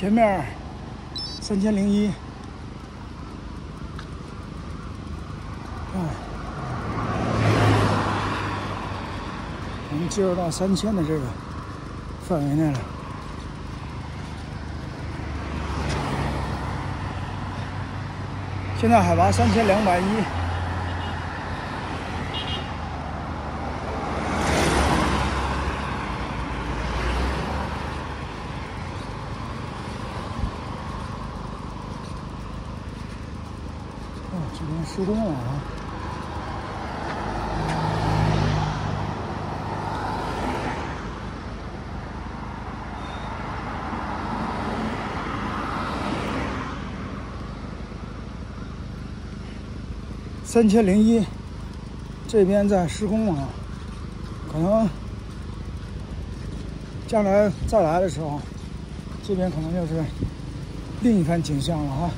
前面三千零一，啊，我们进入到三千的这个范围内了。现在海拔三千两百一。这边施工了啊！三千零一，这边在施工啊，可能将来再来的时候，这边可能就是另一番景象了啊。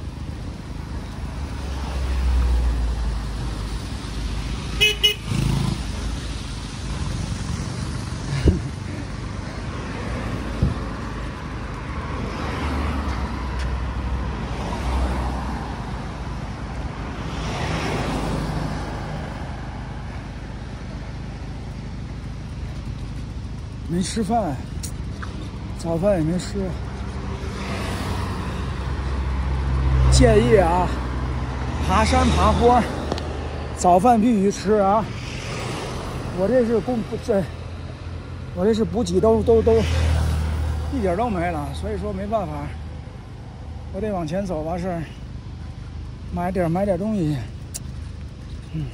没吃饭，早饭也没吃。建议啊，爬山爬坡，早饭必须吃啊！我这是供不这，我这是补给都都都一点都没了，所以说没办法，我得往前走吧，是买点买点东西。嗯。